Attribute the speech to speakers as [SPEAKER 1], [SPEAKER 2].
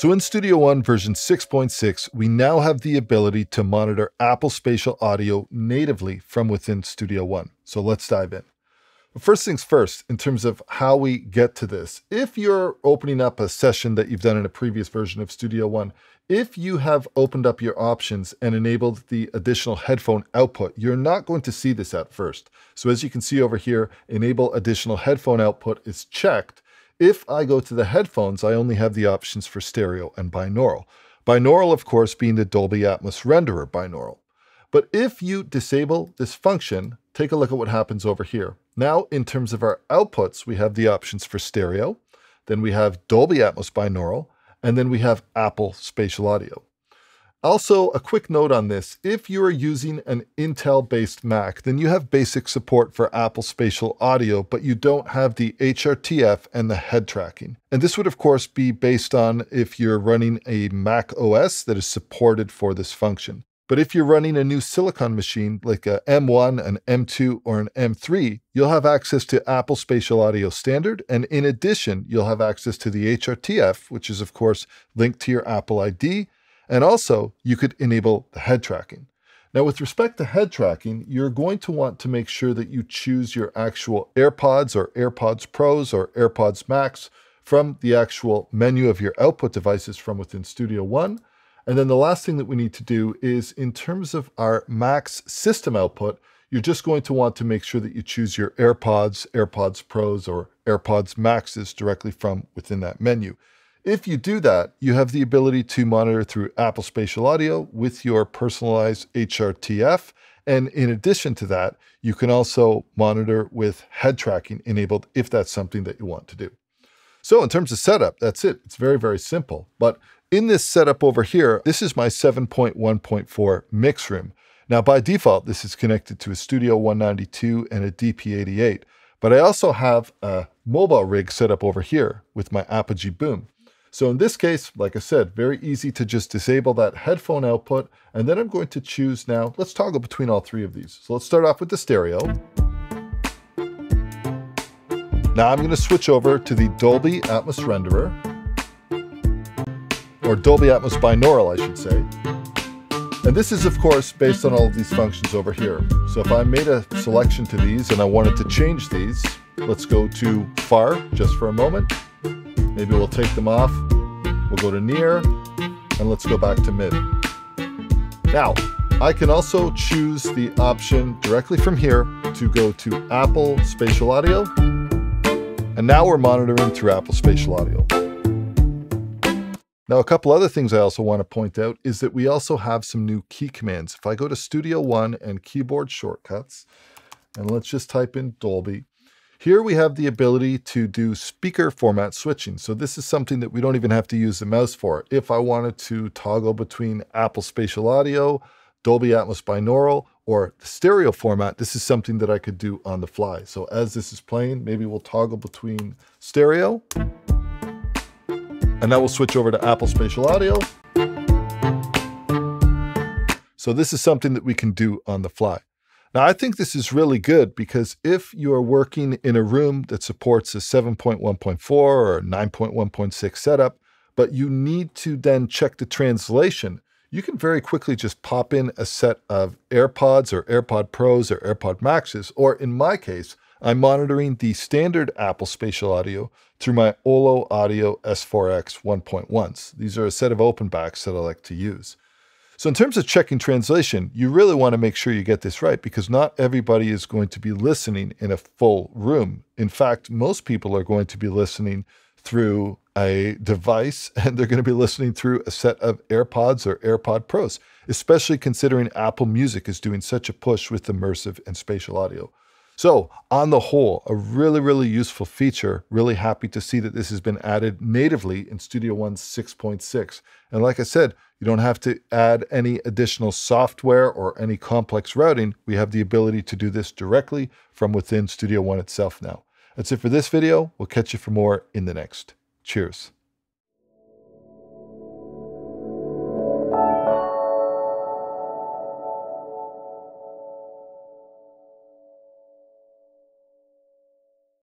[SPEAKER 1] So in Studio One version 6.6, we now have the ability to monitor Apple Spatial Audio natively from within Studio One. So let's dive in. First things first, in terms of how we get to this, if you're opening up a session that you've done in a previous version of Studio One, if you have opened up your options and enabled the additional headphone output, you're not going to see this at first. So as you can see over here, enable additional headphone output is checked, if I go to the headphones, I only have the options for stereo and binaural. Binaural, of course, being the Dolby Atmos renderer binaural. But if you disable this function, take a look at what happens over here. Now, in terms of our outputs, we have the options for stereo, then we have Dolby Atmos binaural, and then we have Apple Spatial Audio. Also, a quick note on this. If you are using an Intel-based Mac, then you have basic support for Apple Spatial Audio, but you don't have the HRTF and the head tracking. And this would, of course, be based on if you're running a Mac OS that is supported for this function. But if you're running a new Silicon machine like a M1, an M2, or an M3, you'll have access to Apple Spatial Audio Standard. And in addition, you'll have access to the HRTF, which is, of course, linked to your Apple ID and also, you could enable the head tracking. Now, with respect to head tracking, you're going to want to make sure that you choose your actual AirPods or AirPods Pros or AirPods Max from the actual menu of your output devices from within Studio One. And then the last thing that we need to do is in terms of our Mac's system output, you're just going to want to make sure that you choose your AirPods, AirPods Pros, or AirPods Maxes directly from within that menu. If you do that, you have the ability to monitor through Apple Spatial Audio with your personalized HRTF. And in addition to that, you can also monitor with head tracking enabled if that's something that you want to do. So in terms of setup, that's it. It's very, very simple. But in this setup over here, this is my 7.1.4 mix room. Now, by default, this is connected to a Studio 192 and a DP88. But I also have a mobile rig set up over here with my Apogee Boom. So in this case, like I said, very easy to just disable that headphone output. And then I'm going to choose now, let's toggle between all three of these. So let's start off with the stereo. Now I'm going to switch over to the Dolby Atmos renderer, or Dolby Atmos binaural, I should say. And this is, of course, based on all of these functions over here. So if I made a selection to these and I wanted to change these, let's go to far just for a moment. Maybe we'll take them off. We'll go to near, and let's go back to mid. Now, I can also choose the option directly from here to go to Apple Spatial Audio. And now we're monitoring through Apple Spatial Audio. Now, a couple other things I also want to point out is that we also have some new key commands. If I go to Studio One and keyboard shortcuts, and let's just type in Dolby, here we have the ability to do speaker format switching. So this is something that we don't even have to use the mouse for. If I wanted to toggle between Apple Spatial Audio, Dolby Atmos binaural, or the stereo format, this is something that I could do on the fly. So as this is playing, maybe we'll toggle between stereo, and now we'll switch over to Apple Spatial Audio. So this is something that we can do on the fly. Now, I think this is really good because if you are working in a room that supports a 7.1.4 or 9.1.6 setup, but you need to then check the translation, you can very quickly just pop in a set of AirPods or AirPod Pros or AirPod Maxes, or in my case, I'm monitoring the standard Apple spatial audio through my Ollo Audio S4X 1.1s. These are a set of open backs that I like to use. So in terms of checking translation, you really want to make sure you get this right because not everybody is going to be listening in a full room. In fact, most people are going to be listening through a device and they're going to be listening through a set of AirPods or AirPod Pros, especially considering Apple Music is doing such a push with immersive and spatial audio. So on the whole, a really, really useful feature. Really happy to see that this has been added natively in Studio One 6.6. And like I said, you don't have to add any additional software or any complex routing. We have the ability to do this directly from within Studio One itself now. That's it for this video. We'll catch you for more in the next. Cheers.